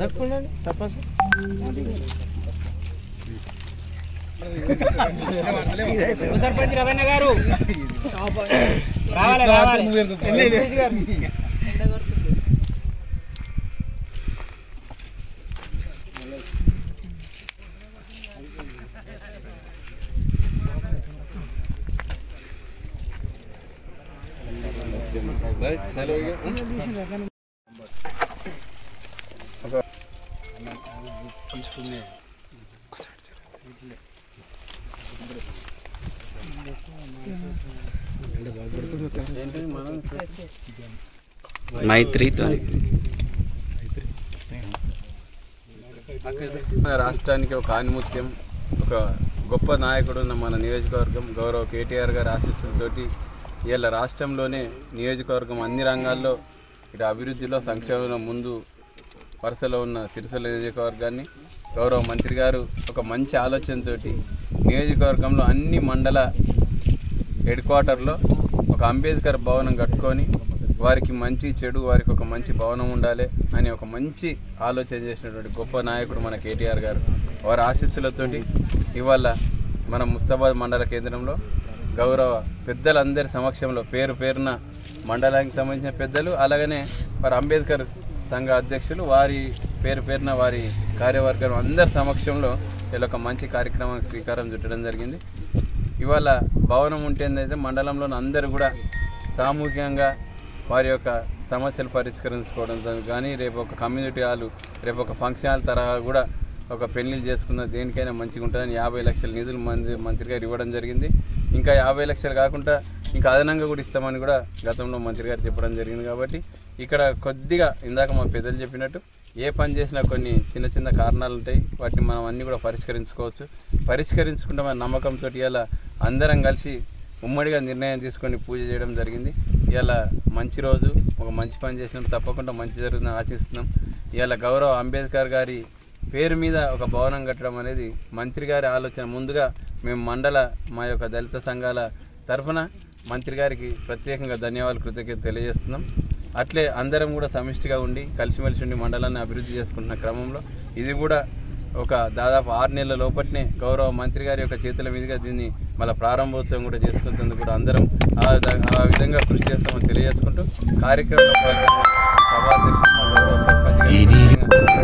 తట్టుకోండి తప్పసు సర్పంచ్ రవణ గారు రావాలి రావాలి మైత్రితో మన రాష్ట్రానికి ఒక ఆనిముత్యం ఒక గొప్ప నాయకుడు ఉన్న మన నియోజకవర్గం గౌరవ కేటీఆర్ గారి ఆశీస్సులతోటి ఇవాళ రాష్ట్రంలోనే నియోజకవర్గం అన్ని రంగాల్లో ఇటు అభివృద్ధిలో సంక్షేమంలో ముందు వరుసలో ఉన్న సిరిసిల్ల నియోజకవర్గాన్ని గౌరవ మంత్రి గారు ఒక మంచి ఆలోచనతోటి నియోజకవర్గంలో అన్ని మండల హెడ్ క్వార్టర్లో ఒక అంబేద్కర్ భవనం కట్టుకొని వారికి మంచి చెడు వారికి ఒక మంచి భవనం ఉండాలి అని ఒక మంచి ఆలోచన చేసినటువంటి గొప్ప నాయకుడు మన కేటీఆర్ గారు. వారి ఆశీస్సులతోటి ఇవాళ మన ముస్తాబాద్ మండల కేంద్రంలో గౌరవ పెద్దలందరి సమక్షంలో పేరు పేరున మండలానికి సంబంధించిన పెద్దలు అలాగనే వారి అంబేద్కర్ సంఘ అధ్యక్షులు వారి పేరు పేరున వారి కార్యవర్గం అందరి సమక్షంలో ఇలా ఒక మంచి కార్యక్రమానికి శ్రీకారం చుట్టడం జరిగింది. ఇవాళ భవనం ఉంటేందైతే మండలంలోని అందరూ కూడా సామూహికంగా వారి యొక్క సమస్యలు పరిష్కరించుకోవడం కానీ రేపు ఒక కమ్యూనిటీ హాలు రేపు ఒక ఫంక్షన్ హాల్ తరహా కూడా ఒక పెళ్ళి చేసుకున్న దేనికైనా మంచిగా ఉంటుందని యాభై లక్షల నిధులు మంత్రి మంత్రి గారు ఇవ్వడం జరిగింది. ఇంకా యాభై లక్షలు కాకుండా ఇంకా అదనంగా కూడా ఇస్తామని కూడా గతంలో మంత్రి గారు చెప్పడం జరిగింది కాబట్టి ఇక్కడ కొద్దిగా ఇందాక మా పెద్దలు చెప్పినట్టు ఏ పని చేసినా కొన్ని చిన్న చిన్న కారణాలు ఉంటాయి. వాటిని మనం అన్నీ కూడా పరిష్కరించుకోవచ్చు. పరిష్కరించుకుంటామన్న నమ్మకంతో ఇలా అందరం కలిసి ఉమ్మడిగా నిర్ణయం తీసుకొని పూజ చేయడం జరిగింది. ఇలా మంచి రోజు ఒక మంచి పని చేసినప్పుడు తప్పకుండా మంచి జరుగుతుందని ఆశిస్తున్నాం. ఇలా గౌరవ అంబేద్కర్ గారి పేరు మీద ఒక భవనం కట్టడం అనేది మంత్రి గారి ఆలోచన. ముందుగా మేము మండల మా యొక్క దళిత సంఘాల తరఫున మంత్రి గారికి ప్రత్యేకంగా ధన్యవాదాలు కృతజ్ఞత తెలియజేస్తున్నాం. అట్లే అందరం కూడా సమిష్టిగా ఉండి కలిసిమెలిసి ఉండి మండలాన్ని అభివృద్ధి చేసుకుంటున్న క్రమంలో ఇది కూడా ఒక దాదాపు ఆరు నెలల లోపట్నే గౌరవ మంత్రి గారి యొక్క చేతుల మీదుగా దీన్ని మళ్ళీ ప్రారంభోత్సవం కూడా చేసుకుంటుంది కూడా అందరం ఆ విధంగా కృషి చేస్తామని తెలియజేసుకుంటూ కార్యక్రమంలో పాల్గొన్న సభాధ్యక్షుడు